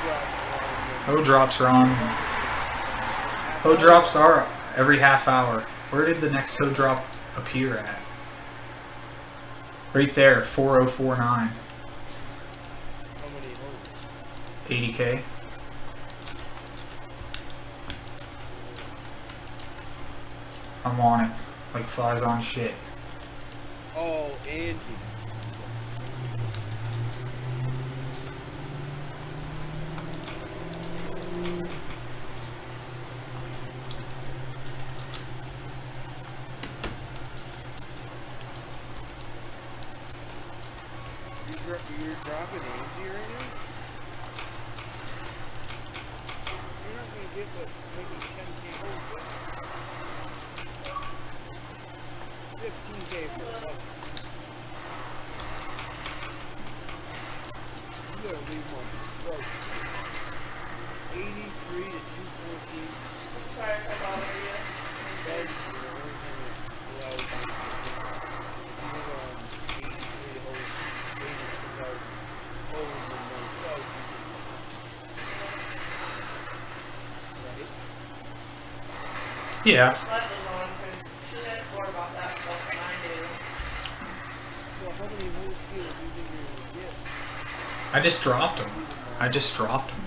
Ho drops are on. Ho drops are every half hour. Where did the next ho drop appear at? Right there, 4049. How many 80k. I'm on it. Like flies on shit. Oh, Angie. You dro- You're dropping Angie right now? You're not gonna get but maybe 10k holes, but 15k for a couple. You gotta leave one. Bro. 83 to 214. Sorry if I bother you. Bed for the only time it allows you to you have, um, 83 holes, 86 hours, holes in one plug. Right? Yeah. Left is on because she knows more about that stuff than I do. So how many holes do you think you're gonna get? I just dropped them. I just dropped them.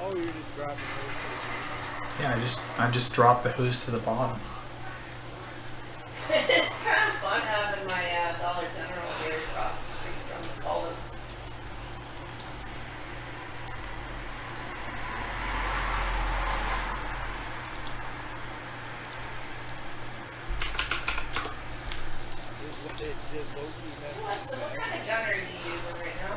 Oh, you're just dropping holes. Yeah, I just I just dropped the hose to the bottom. it's kind of fun having my uh, Dollar General here across the street from all of Is what it did Loki have Weston, what kind of gun are you using right now?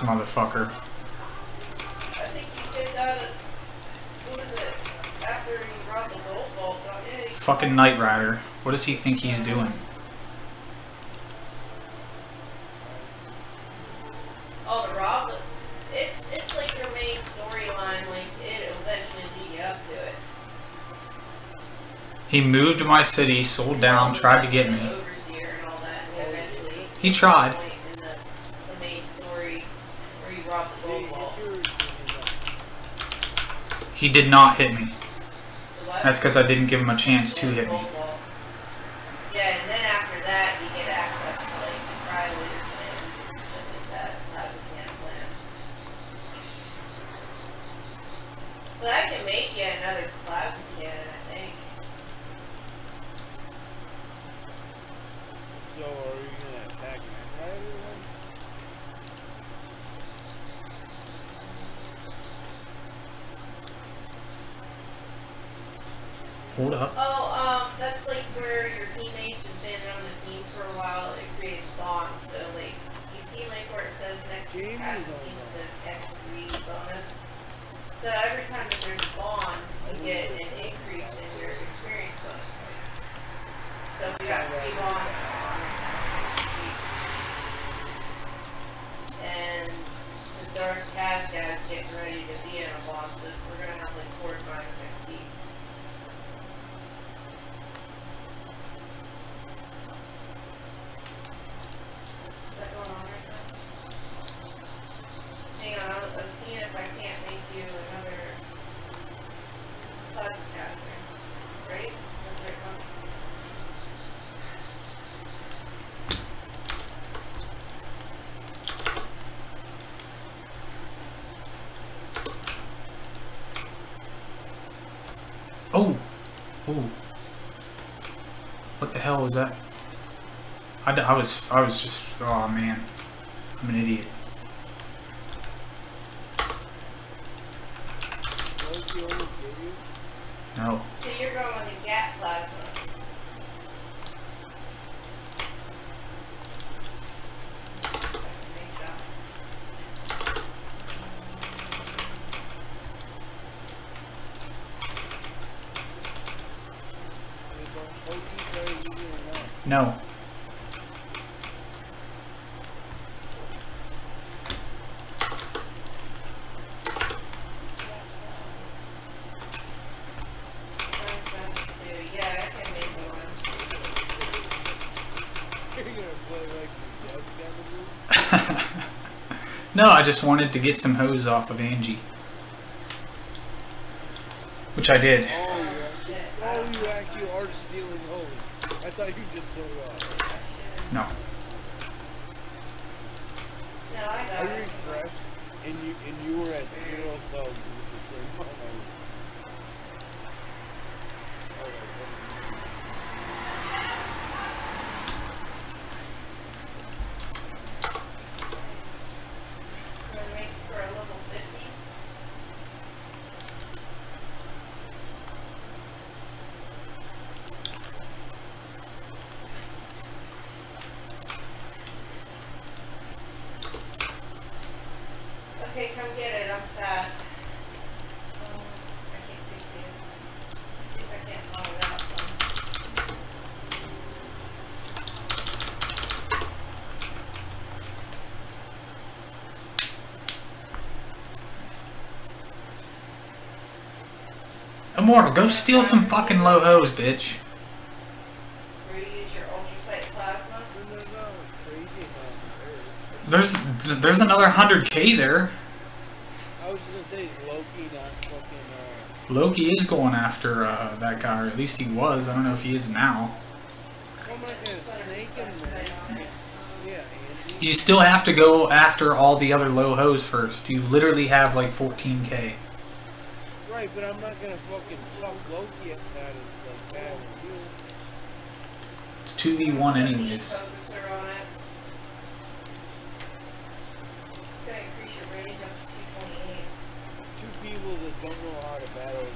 you? You- Fucking Knight Rider. What does he think he's doing? Oh, the Rob, it's, it's like your main storyline, like, it'll eventually lead you up to it. He moved to my city, sold down, tried to get me. Overseer and all that, and eventually. He tried. point In this, the main story where you robbed the Hey, gold vault. get yours in He did not hit me. That's because I didn't give him a chance to hit me. Yeah, and then after that, you get access to like the private and stuff like that, plasma can plans. But I can make you another plasma cannon, I think. So are you gonna attack Knight Rider then? Oh, um, that's like where your teammates have been on the team for a while. It creates bonds. So like, you see like where it says next to the team it says X3 bonus. So every time that there's a bond, you get an increase in your experience bonus. So we got three bonds on and the Dark Cast guys getting ready to be in a bond, so we're gonna have like four times XP. Is that going on right now? Hang on, I'll, I'll see if I can't make you another plasma caster. Right? Is that the right one? Oh! Oh. What the hell was that? I, d- I was, I was just, oh man. I'm an idiot. Loki almost gave you? No. So you're going with the gap plasma. OT started using it now. No. Yeah, I can make one. You're gonna play like the Death Cavalier? no, I just wanted to get some hose off of Angie. Which I did. Oh, you actually, oh, you actually are stealing hose. I thought you just sold off. Uh, no. No, I I got it. refreshed, and you and you were at zero thousand with the same amount. I was- Oh, like, We're gonna make it for a level 50. Okay, come get it. I'm fat. Um, I can't pick you. See if I can't haul it out some. Immortal, go steal some fucking low hose, bitch. There's there's another 100k there. Loki is going after uh, that guy, or at least he was. I don't know if he is now. You still have to go after all the other low hose first. You literally have like 14k. Right, but I'm not gonna fucking fuck Loki at that like that. It's 2v1 anyways. Focuser on it. It's gonna increase your rating up to 228. Two people that don't know how to battle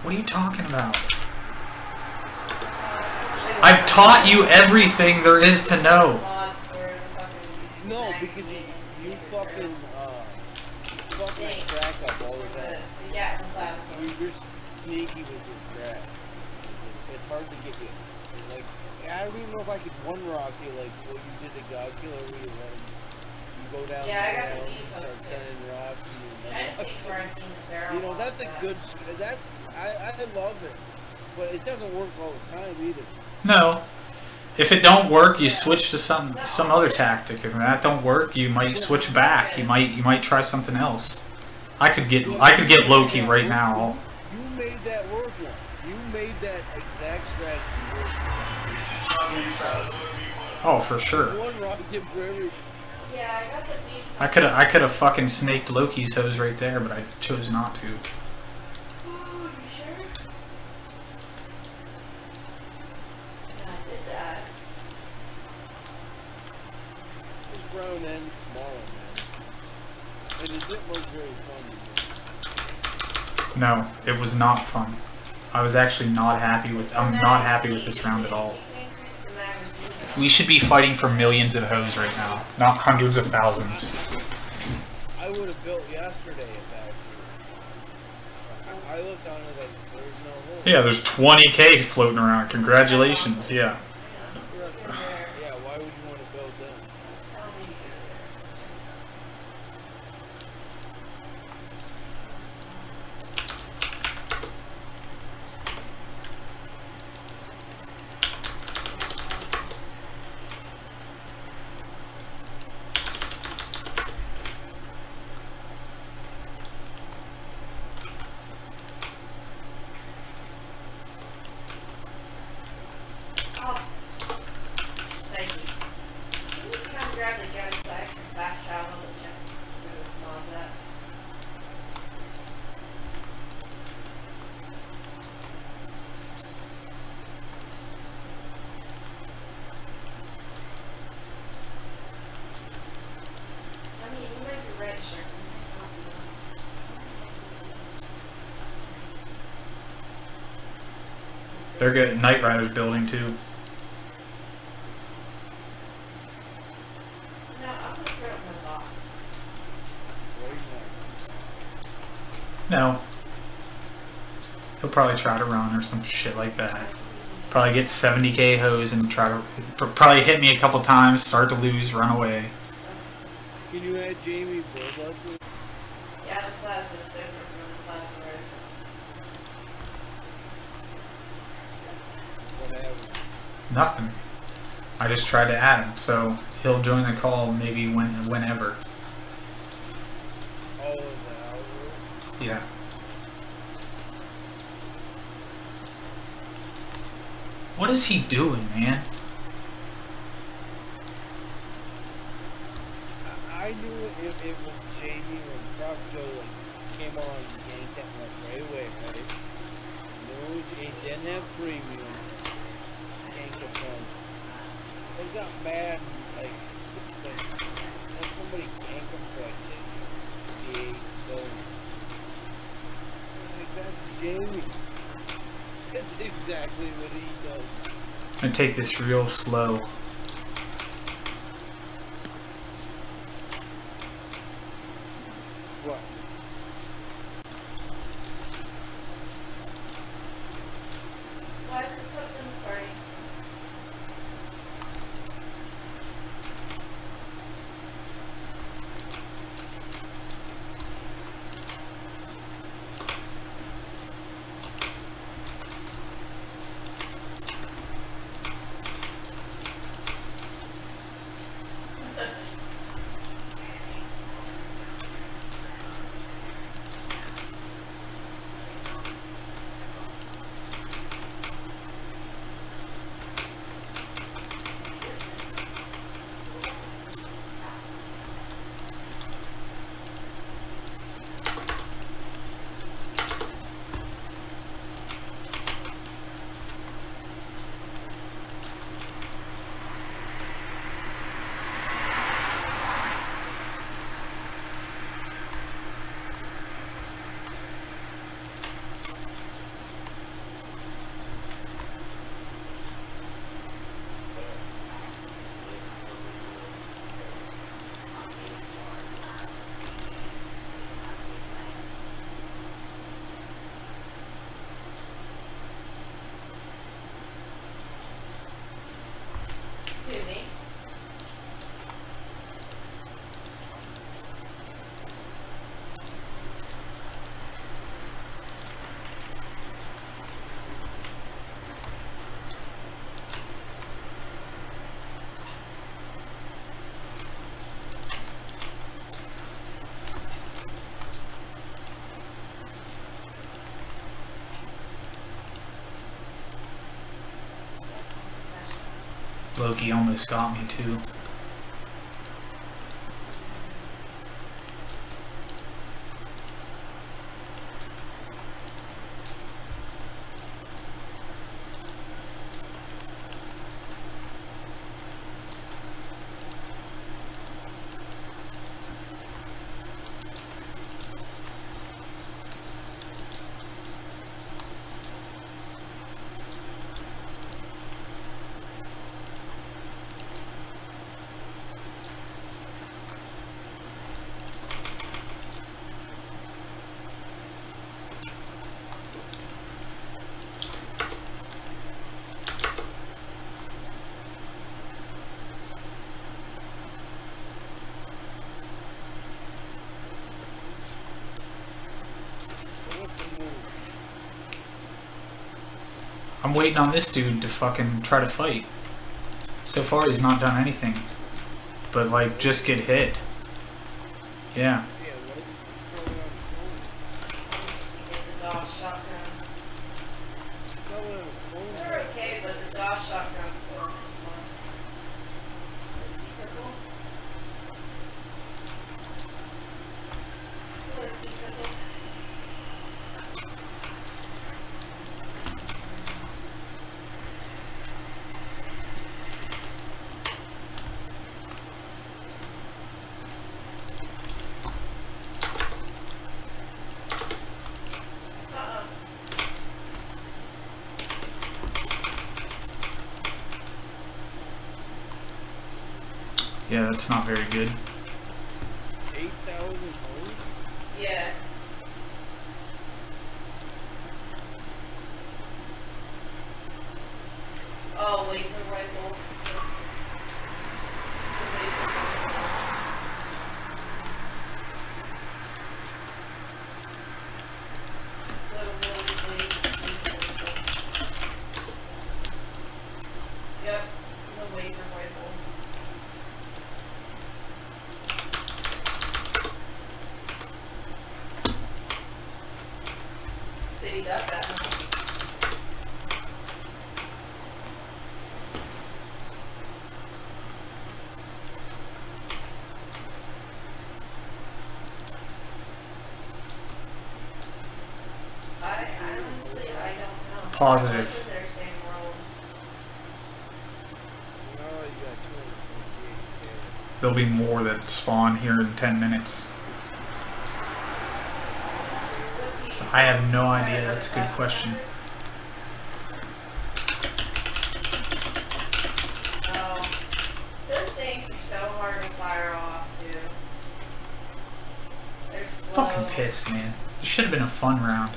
What are you talking about? Uh, I've taught you everything there is to know. Mods for the fucking No, because you, you fucking, uh, you fucking crack up all the The, time. the Gatling plasma. You, you're sneaky with your crack. It's hard to get you. It's like, I don't even know if I could one rock you like what you did to God Killer where you let him, you go down Yeah, I got the the ground, lead start sending rocks and I think where I seen the barrel. you know, that's a on good, s- that's, I, I love it. But it doesn't work all the time either. No. If it don't work, you switch to some some other tactic. If that don't work, you might switch back. You might you might try something else. I could get I could get Loki right now. You made that work once. You made that exact strategy. Oh, for sure. One rock him for every. Yeah, I got the. I could I could have fucking snaked Loki's hose right there, but I chose not to. Ooh, you sure? Yeah, I did that. This round ends tomorrow, man. And it look very fun to me. No, it was not fun. I was actually not happy with I'm not happy with this round at all. Increase the magazine. We should be fighting for millions of hose right now, not hundreds of thousands. I would have built yesterday if I I looked on it like there's no hole. Yeah, there's 20k floating around. Congratulations. Yeah, why would you want to build them? Tell me you do Oh, thank you. Can you come grab the gun so I can fast travel to check where this mod's at? I mean, you might be right, sure. They're getting Knight Rider's building too. No, I'm gonna throw it in the box. What do you want? No. He'll probably try to run or some shit like that. Probably get 70k hose and try to probably hit me a couple times, start to lose, run away. Can you add Jamie Bulldog? Yeah, the plasma is different from the plasma red. Whatever. Nothing. I just tried to add him, so he'll join the call maybe when whenever. All of that. Yeah. What is he doing, man? I, knew if it was Jamie when Prof Joe like, came on and yanked that one right away, right? No, it didn't have premium. Yanked it from. They got mad and like, like them for like that's Jamie. That's exactly what he does. I'm take this real slow. Loki almost got me too. I'm waiting on this dude to fucking try to fight. So far, he's not done anything. But, like, just get hit. Yeah. Yeah, what is throwing on the Get the DOS shotgun. phone? Throwing on the phone. They're okay, but the DOS shotgun's still fun. Is he pickle? What is he pickle? Uh-uh. Yeah, that's not very good. Positive. There'll be more that spawn here in 10 minutes. So I have no idea. That's a good question. Fucking pissed, man. This should have been a fun round.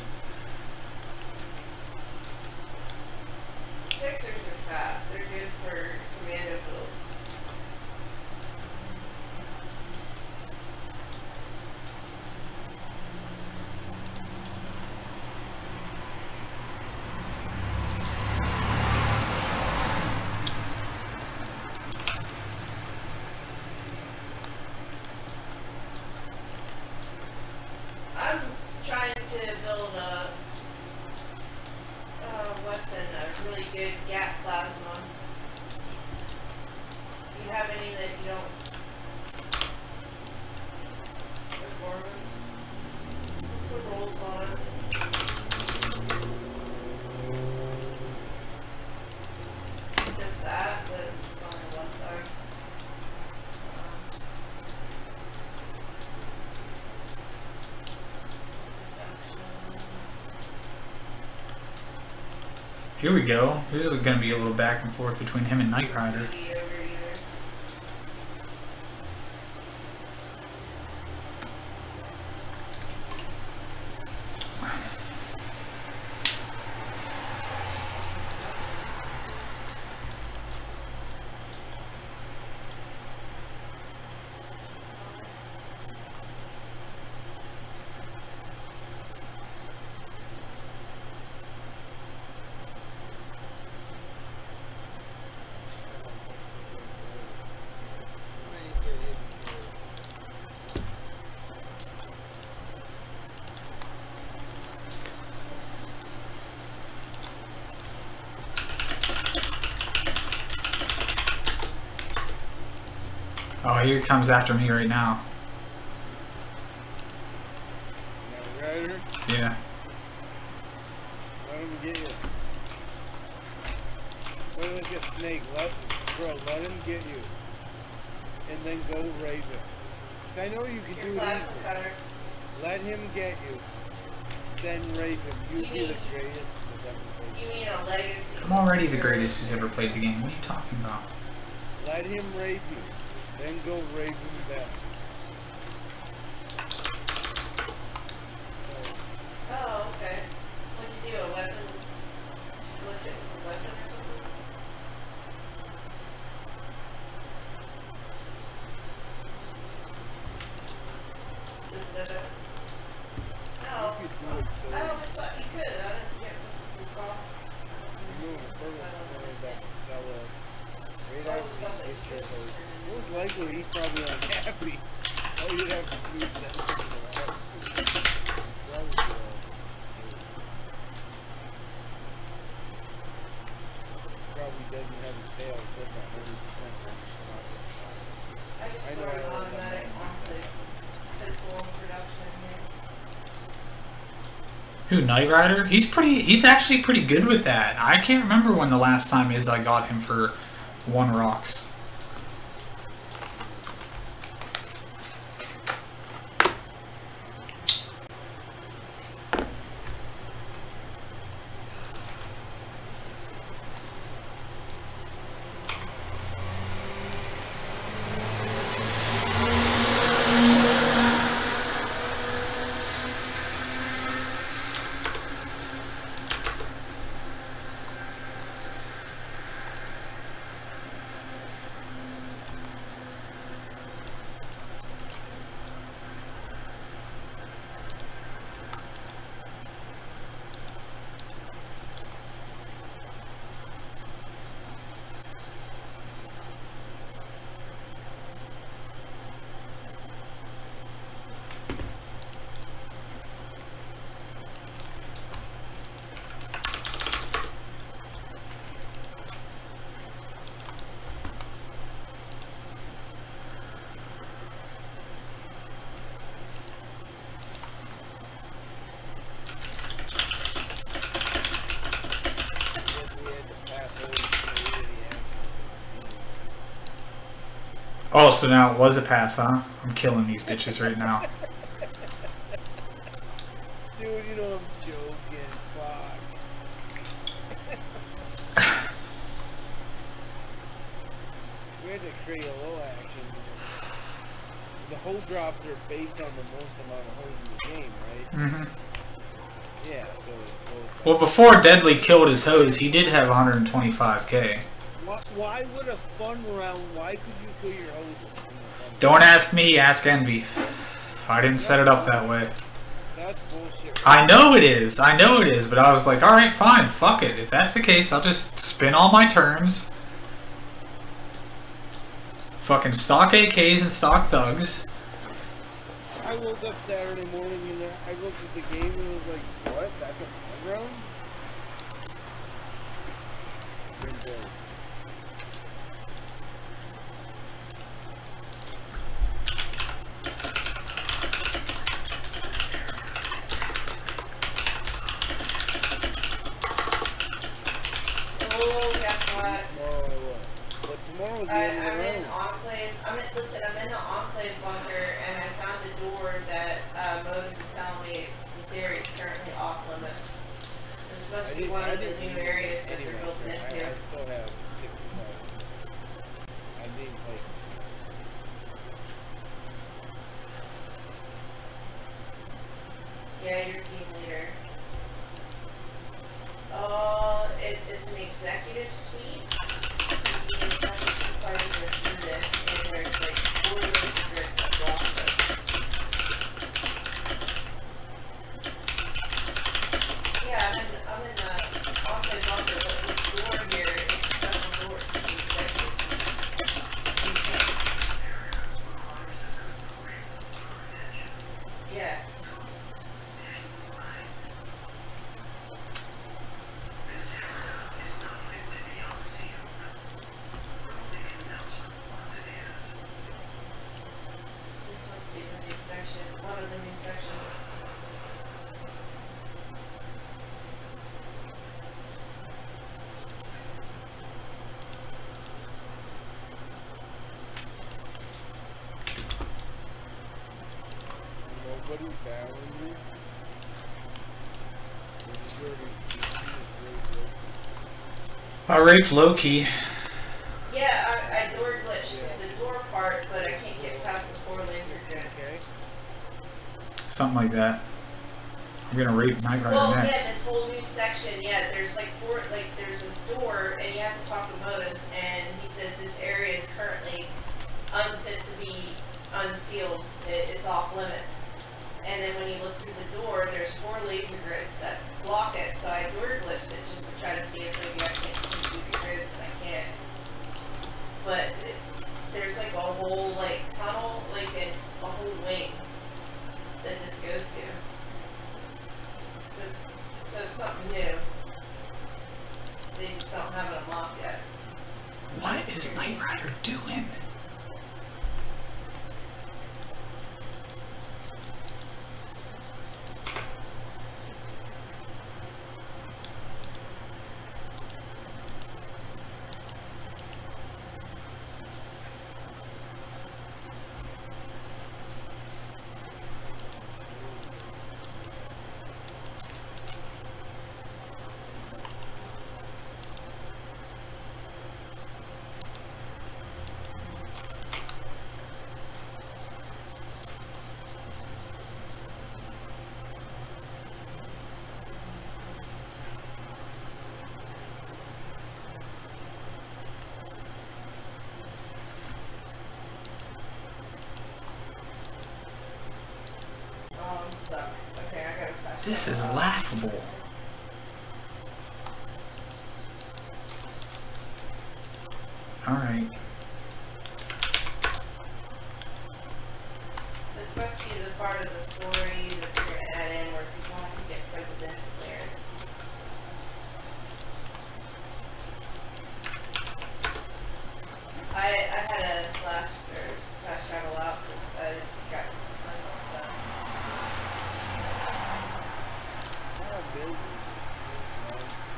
go. This is going to be a little back and forth between him and Knight Rider. here comes after me right now. Who, Knight Rider? He's pretty. He's actually pretty good with that. I can't remember when the last time is I got him for one rocks. Oh, so now it was a pass, huh? I'm killing these bitches right now. Dude, you know I'm joking. Fuck. we had to create a low action. The hole drops are based on the most amount of holes in the game, right? hmm Yeah, so. Well, before Deadly killed his hose, he did have 125k. Why, why would a fun round? Why could you kill your hose? Don't ask me, ask Envy. I didn't set it up that way. That's bullshit. I know it is. I know it is, but I was like, alright, fine, fuck it. If that's the case, I'll just spin all my turns. Fucking stock AKs and stock thugs. I woke up Saturday morning and I looked at the game and was like, I raped Loki. Yeah, I, I door glitched the door part, but I can't get past the four laser. Okay. Something like that. I'm gonna rape Knight Rider Well, yeah, next. this whole new section, yeah, there's like four, like, there's a door, and you have to talk to Modus, and he says this area is currently unfit to be unsealed, it, it's off limits. And then when you look through the door, there's four laser grids that block it, so I door glitched it just to try to see if maybe I can't see through the grids, and I can't. But it, there's like a whole, like, tunnel, like, a, a whole wing that this goes to. So it's, so it's something new. They just don't have it unlocked yet. What is Knight Rider doing? Oh, I'm stuck. Okay, I gotta fast This is laughable. Alright. This must be the part of the story that they're gonna add in where people have to get presidential clearance. I, I had a flash or fast travel out because I got myself stuck. How busy is this, man?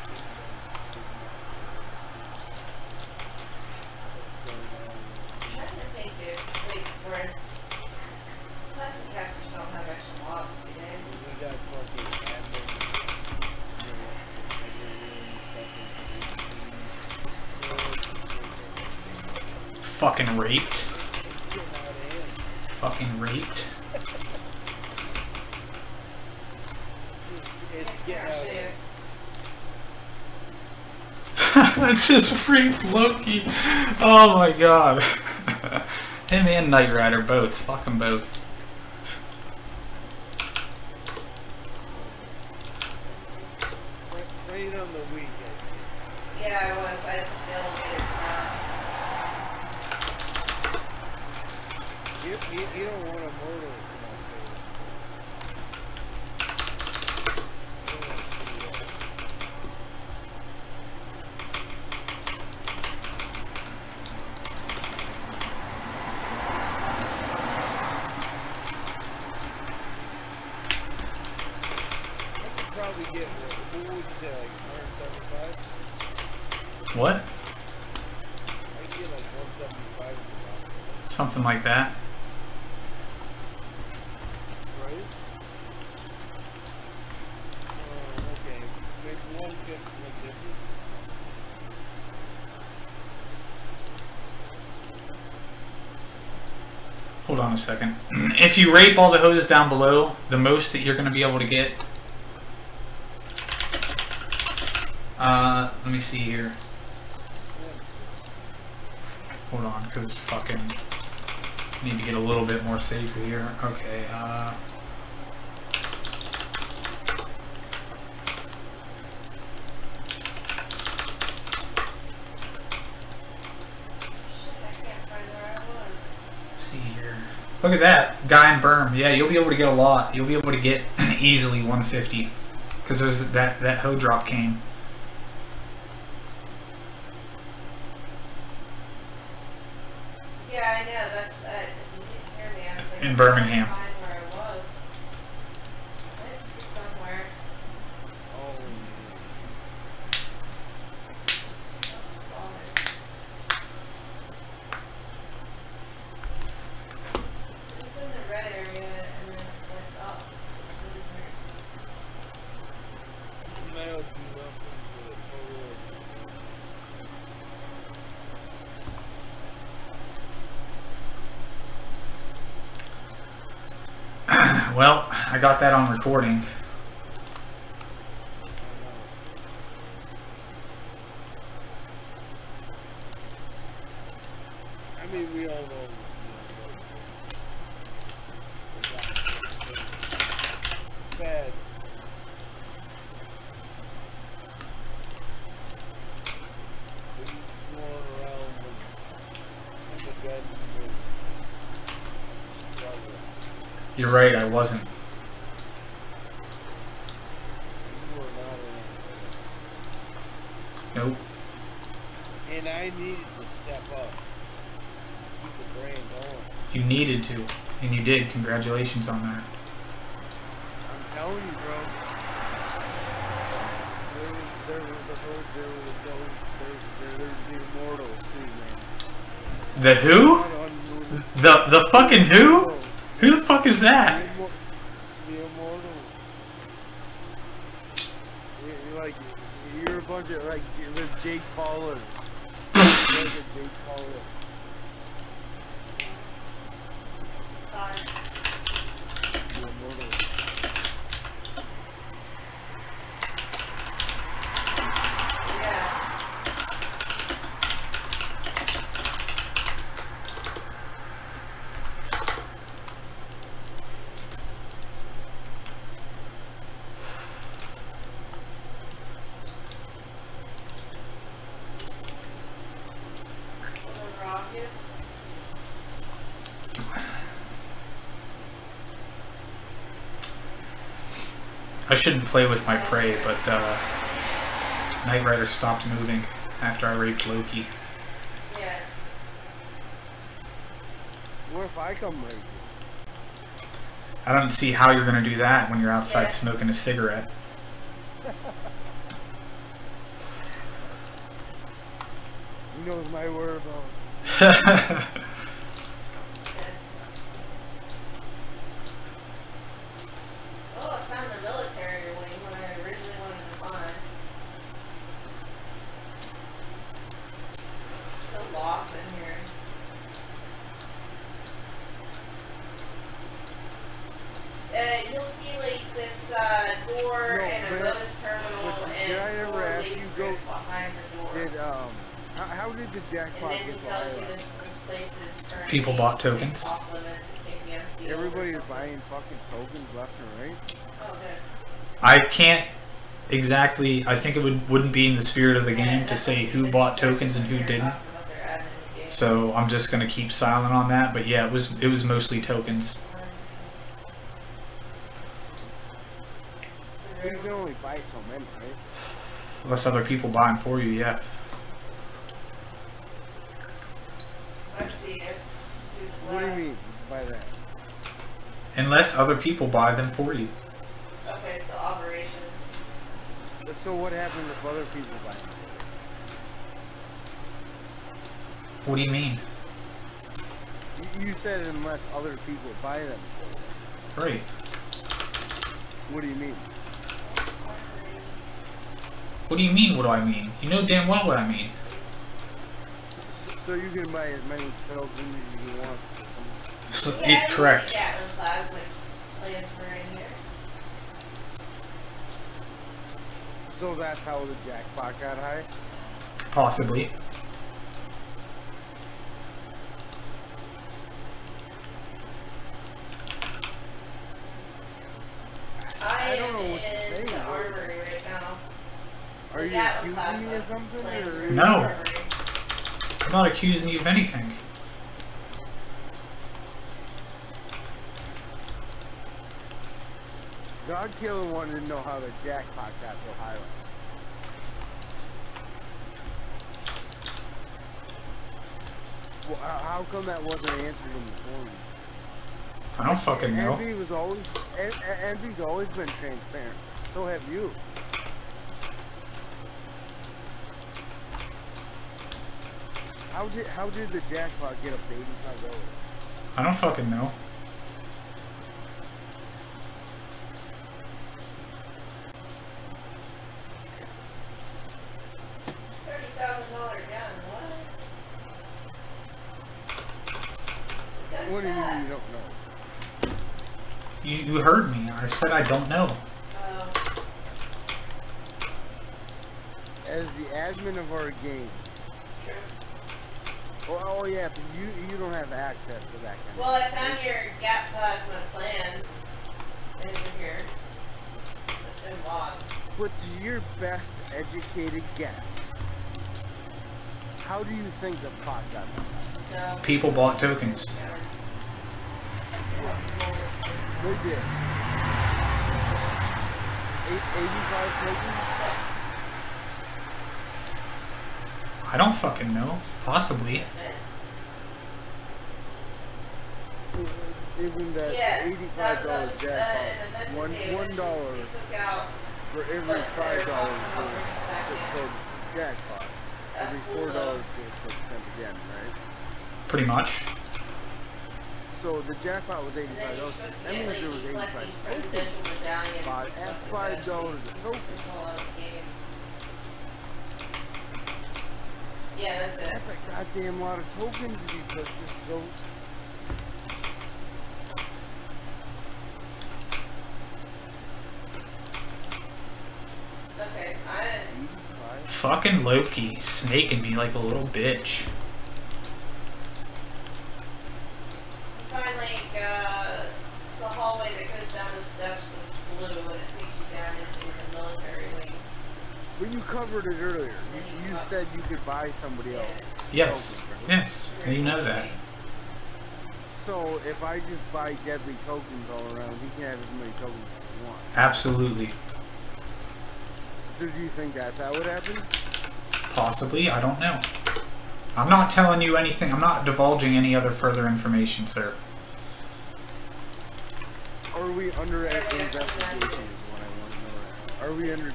What's going on? I'm trying to think fucking raped. Fucking raped. That's just raped Loki. Oh my god. Him and Knight Rider both. Fuck 'em both. Right- Right on the week, I think. yeah, I was. I took the elevator. So. You, you, you don't want a motor come up there. You don't want to do that. I could probably get, what what would you say, like 175? What? I could get like 175 in the box. Something like that. Right? Oh, okay. Maybe 150, 150. Hold on a second. If you rape all the hoses down below, the most that you're going to be able to get. Uh, let me see here. Hold on, because fucking need to get a little bit more safer here. Okay, uh. Shit, I can't find where I was. let's see here. Look at that guy in berm. Yeah, you'll be able to get a lot. You'll be able to get easily 150 because there's that that hoe drop came. Yeah, I know. That's. Uh, if you didn't hear me, like. In Birmingham. trying to Find where I was. It's somewhere. Oh, It was in the red area and then it went up. Really weird. mailed you up into the total. Well, I got that on recording. I mean, we all know. You know, bad. When you going around with, with a gun with struggle. You're right, I wasn't. You were not around. Nope. And I needed to step up. Keep the brand going. You needed to, and you did. Congratulations on that. I'm telling you, bro. There was, there was a bird, there was a ghost, there's, there, there's the immortal too, man. The who? The the fucking who? Who the fuck is that? immo- the immortal. You're, you're like, you're a bunch of, like, it was Jake Paul. Jake Paul. Fine. The immortal. Yeah. Someone robbed you? I shouldn't play with my prey, but uh, Knight Rider stopped moving after I raped Loki. Yeah. What if I come right here? I don't see how you're gonna do that when you're outside Yeah. smoking a cigarette. He knows my whereabouts. Good. Oh, I found the military wing when I originally wanted to find. So lost in here. door No, and a but- bonus terminal but and did I ever four ask leaf you go- grips behind the door. Did um, how, how did the and jackpot then he get tells you violent? this, this place is currently People bought tokens. off limits and can't be unsealed or Everybody is buying fucking tokens left and right. I can't exactly. I think it would wouldn't be in the spirit of the game to say who bought tokens and who didn't. So I'm just gonna keep silent on that. But yeah, it was it was mostly tokens. You can only buy so many, right? Unless other people buy them for you, yeah. I see it. What do you mean by that? Unless other people buy them for you. Okay, so operations. So what happens if other people buy them? What do you mean? You, you said unless other people buy them. Right. What do you mean? What do you mean? What do I mean? You know damn well what I mean. So, so you can buy as many tokens as you want. For some- So, Yeah, it, correct. Yeah, when plasma in. So that's how the jackpot got high. Possibly. I, I don't am know what to in say, the armory right now. Are The you accusing me of something? Or No. I'm not accusing you of anything. God Killer wanted to know how the jackpot got so high. Well, how come that wasn't answered in the forum? I don't fucking know. Envy was always En- En- Envy's always been transparent. So have you. How did how did the jackpot get up to eighty five dollars? I don't fucking know. Thirty thousand dollar gun. What? What What do you that? mean you don't know? You, you heard me. I said I don't know. Oh, As the admin of our game. true. Oh, oh yeah, but you you don't have access to that kind Well, I found your gap plasma plans over here. In logs. of But to your best educated guess, how do you think the pot got there? So. People bought tokens. They did. 85 tokens? I don't fucking know. Possibly. Isn't that Yeah, $85 that, that was, uh, jackpot? an One, one which dollar we took out, for every five they're dollars talking for, about bringing it back for, in. for jackpot. Every cool, four though. dollars for for cent again, right? Pretty much. So the jackpot was And eighty-five you're dollars. supposed to That get, means there was you collect eighty-five tokens. presidential medallions Five, at five dollars a token. It's all out of the game. Yeah, that's it. That's a goddamn lot of tokens if you put this go. Okay, I, Eighty-five. Fucking Loki snaking me like a little bitch. find like, uh, the hallway that goes down the steps that's blue and it takes you down into the military wing. But you covered it earlier. You, you said you could buy somebody else. Yes. tokens, right? Yes. And you know that. So if I just buy deadly tokens all around, he can have as many tokens as he wants. Absolutely. So do you think that's how it happened? Possibly. I don't know. I'm not telling you anything. I'm not divulging any other further information, sir. Are we under an investigation is what I want to know. Are we under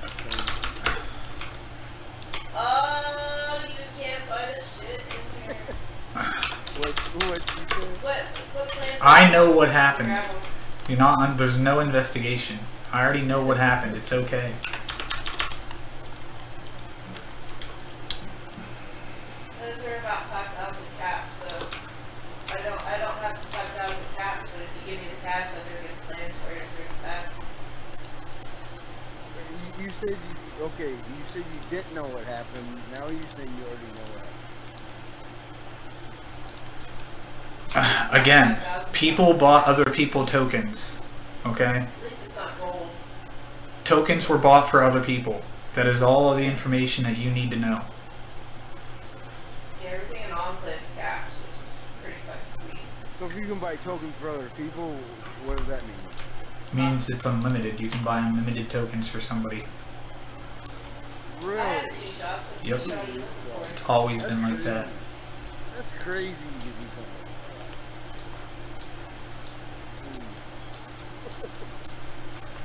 Oh, you can't buy this shit in here. what what you said? What, what? I know what happened. Grab 'em. You're not. There's no investigation. I already know what happened. It's okay. Those are about five thousand caps, so I don't I don't have the five thousand caps, but if you give me the caps, I'll go get the plans for you and bring it back. said you, okay, you said you didn't know what happened. Now you say you already know what happened. Again, people bought other people tokens. Okay? At least it's not gold. Tokens were bought for other people. That is all of the information that you need to know. Yeah, everything in Enclave's caps, which is pretty fucking sweet. So if you can buy tokens for other people, what does that mean? Means it's unlimited. You can buy unlimited tokens for somebody. Really? I had two shots. Yep. shot you looking for? It's always been like that. That's crazy to do something.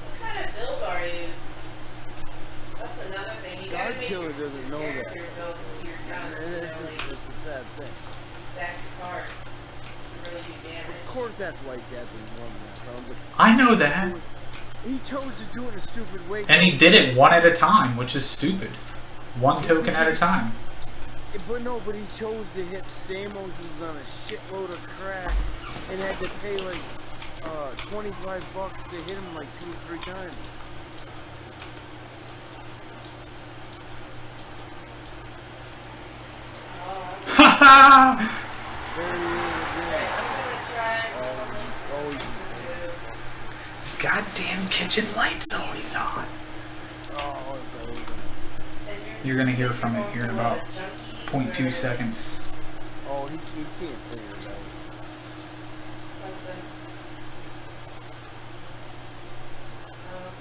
What kind of build are you? That's another thing. You gotta God make killer doesn't know that. character build with your guns. And it's, just, it's a sad thing. stack your cards to really do damage. Of course that's White Captain won that round, I know that. he chose to do it a stupid way. And he did it one at a time, which is stupid. One token at a time. But no, but he chose to hit Stamos who's on a shitload of crack and had to pay like uh 25 bucks to hit him like two or three times. Oh, Haha! Very I'm good. gonna try and roll Um, this. goddamn kitchen light's always on. You're gonna hear from it here in about 0.2 seconds. oh, he, can't it. Listen. Um,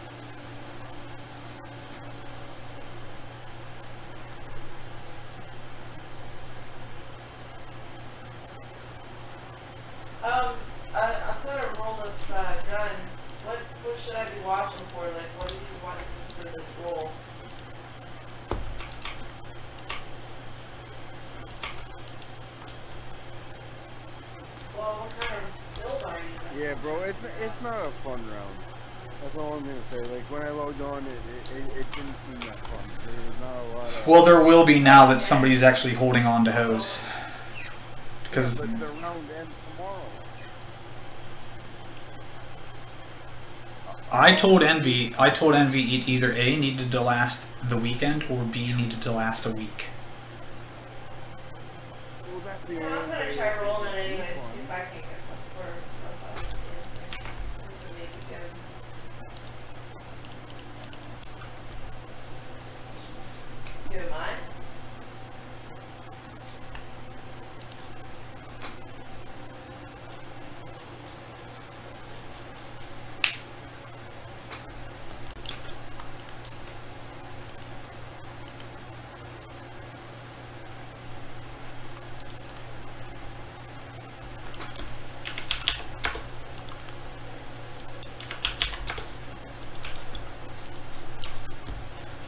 Um, I, I'm gonna roll this uh, gun. What what should I be watching for? Like, what do you want for this roll? Well, what kind of build are you? Yeah, bro, it's it's not a fun round. That's all I'm gonna say. Like when I logged on, it it, it, it didn't seem that fun. There was not a lot of. Well, there will be now that somebody's actually holding on to hoes. Because the round ends tomorrow. I told Envy, I told Envy it either A needed to last the weekend or B needed to last a week. Well, that's the Well, only I'm gonna way try it rolling could it be anyways, fun. see if I can get some for stuff out of it. To make it good. You don't mind?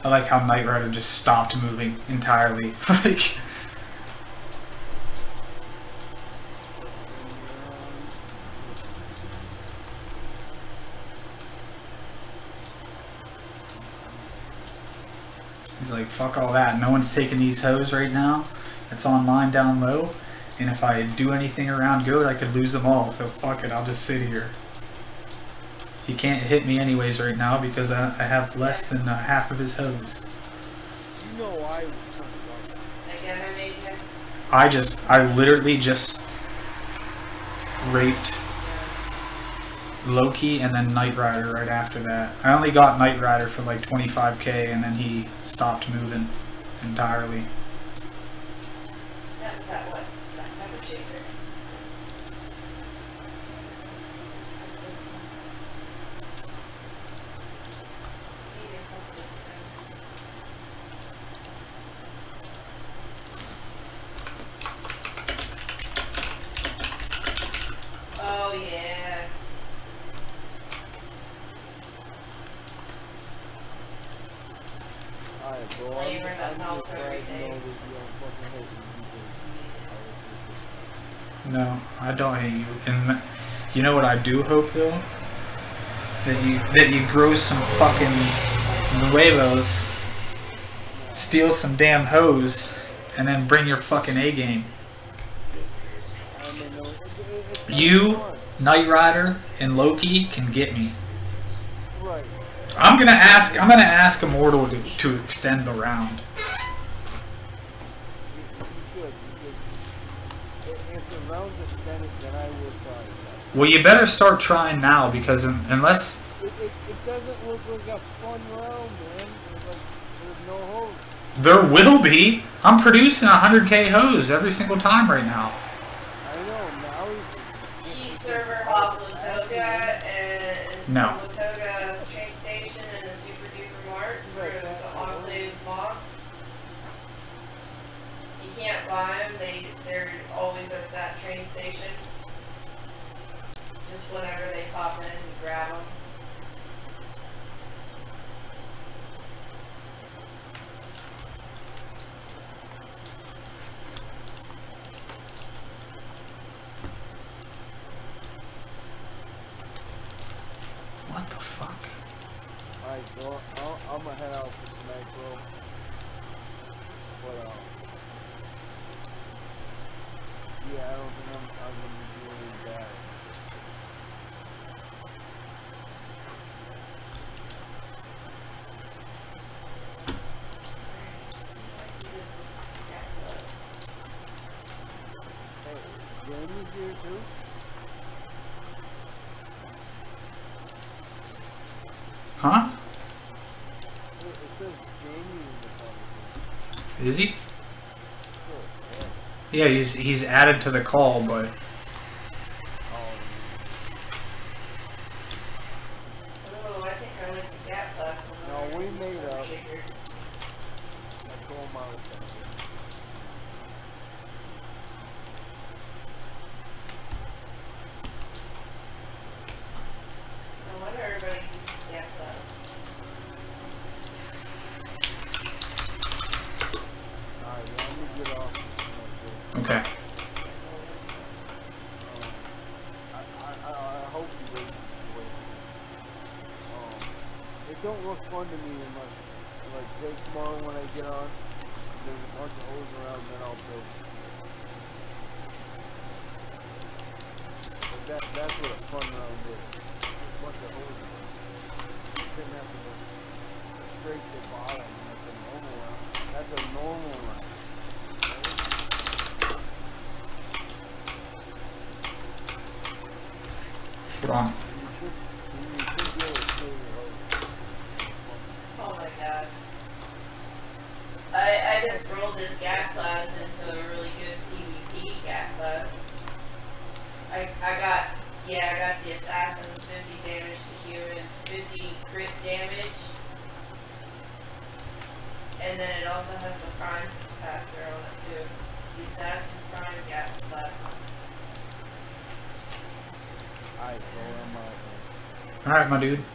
I like how Knight Rider just stopped moving entirely. like, he's like, fuck all that. No one's taking these hoes right now. It's on mine down low. And if I do anything around goat, I could lose them all. So fuck it, I'll just sit here. He can't hit me anyways right now because I, I have less than uh, half of his hoes. You know I was kind of like, Again, I made you. I just, I literally just raped Loki and then Knight Rider right after that. I only got Knight Rider for like 25k and then he stopped moving entirely. That was that what? That pepper shaker? Maybe a couple of things. Oh yeah. alright, bro. I'm, Flavor that I'm melts just glad every to day. know that you don't No, I don't hate you. And you know what I do hope though? That you that you grow some fucking nuevos, steal some damn hoes, and then bring your fucking A game. You. Knight Rider, and Loki can get me. I'm gonna ask. I'm gonna ask Immortal to, to extend the round. Well, you better start trying now because unless. It, doesn't like fun There will be. I'm producing 100k hoes every single time right now. No. I'm gonna head out for tonight, bro. But, uh, yeah, I don't think I'm, I'm gonna be doing that. Is he? Yeah, he's he's added to the call, but my dude.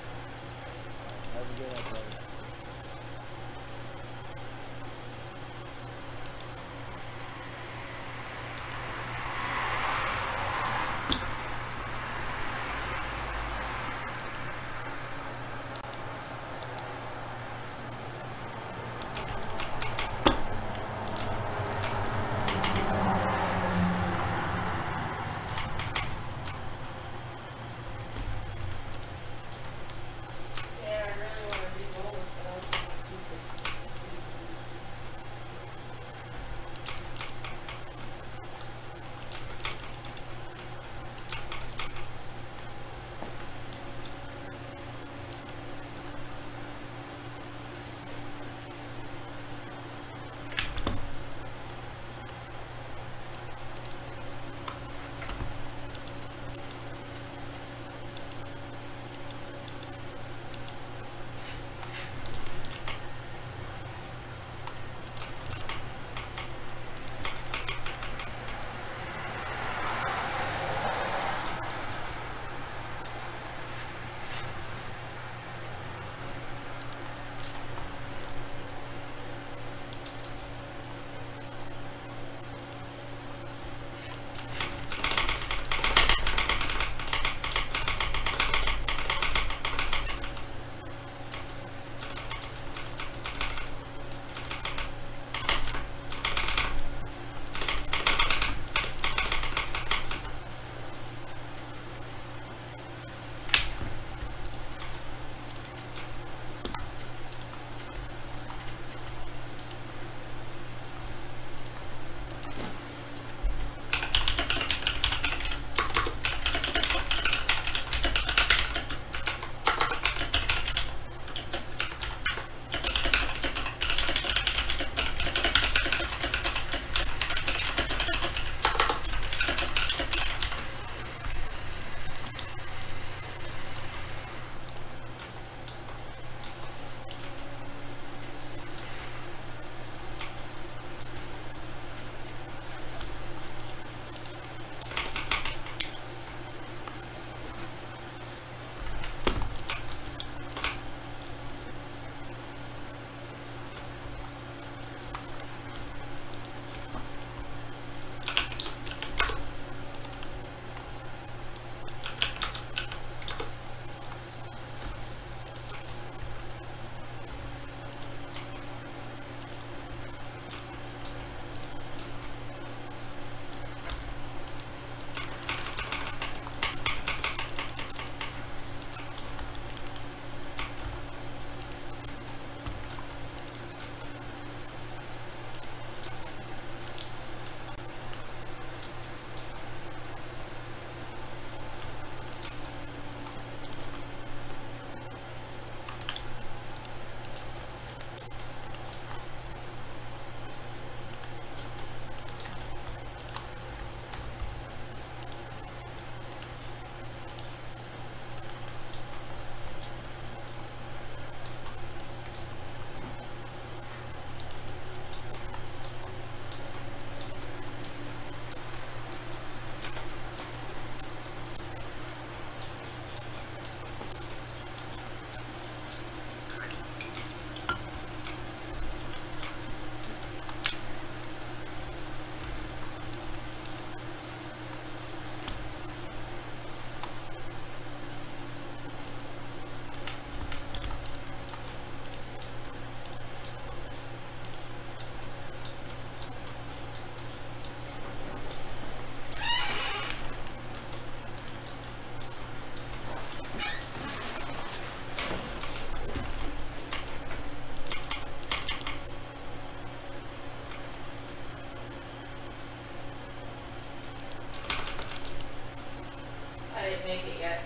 make it yet.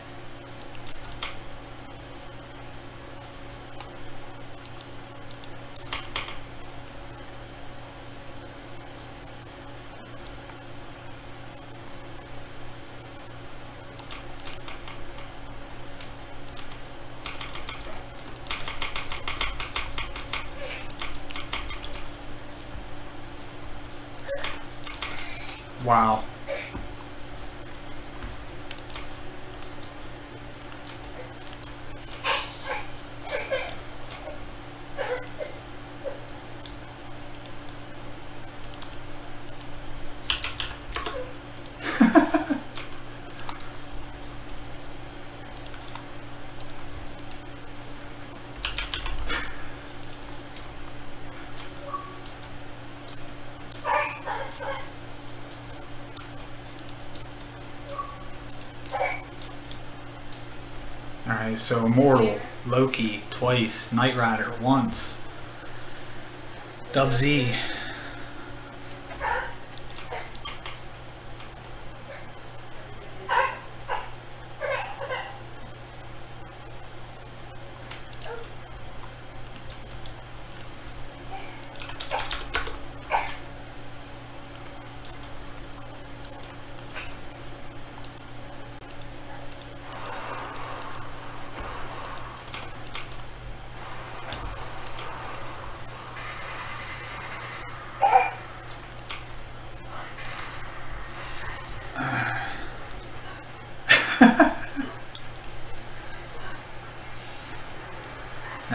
Wow. So Immortal, Loki, twice, Knight Rider, once. Dub Z.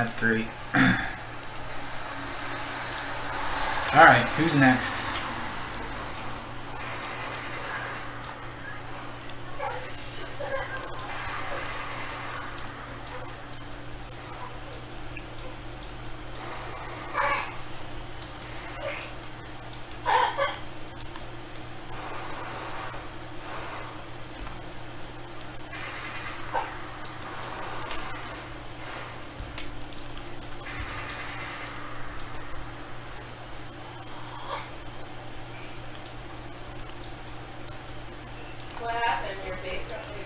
That's great. Alright, who's next? What happened? Your face got big.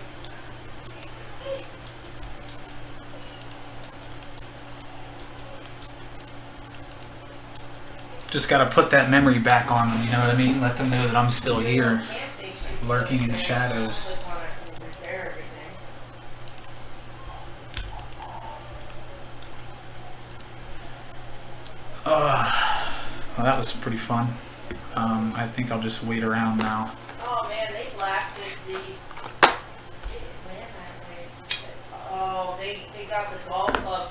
Just gotta put that memory back on them, you know what I mean? Let them know that I'm still here. Lurking in the shadows. everything. Well, that was pretty fun. Um, I think I'll just wait around now. Oh man, they blasted the. Oh, they they got the golf club